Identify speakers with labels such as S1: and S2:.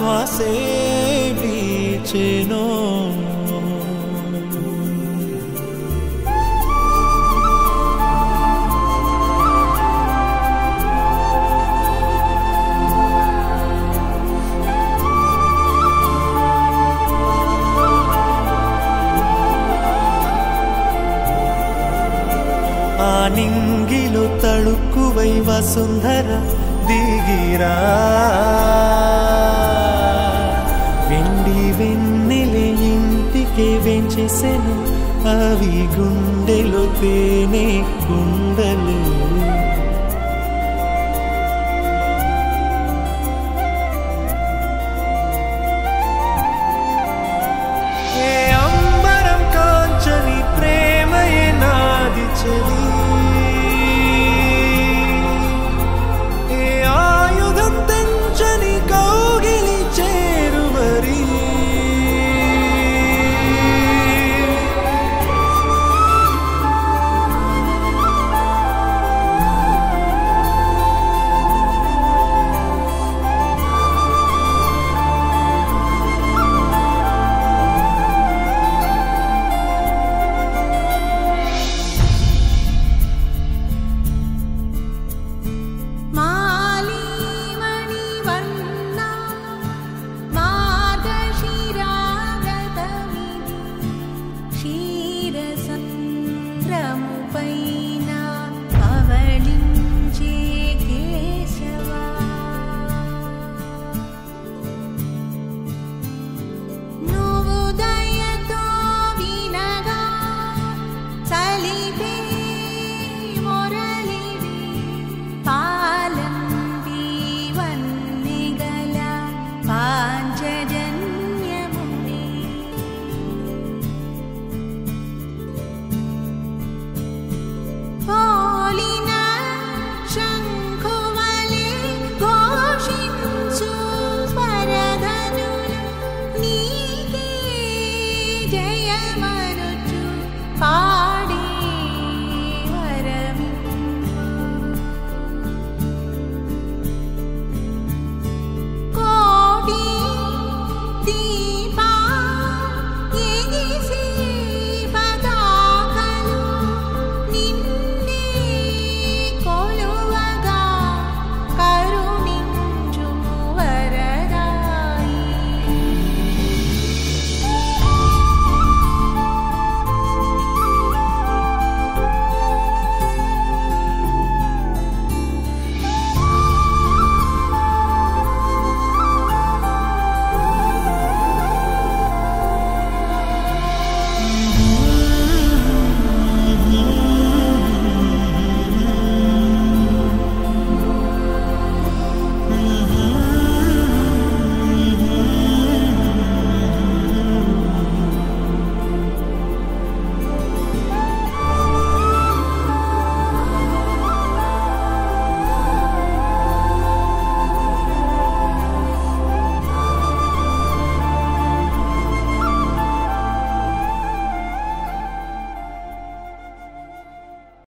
S1: శ్వాసే వీచెనో. ఆ నింగిలో వసుంధర దిగిరా. వెంచేసెను అవి గుండెలో తేనే కుండలు.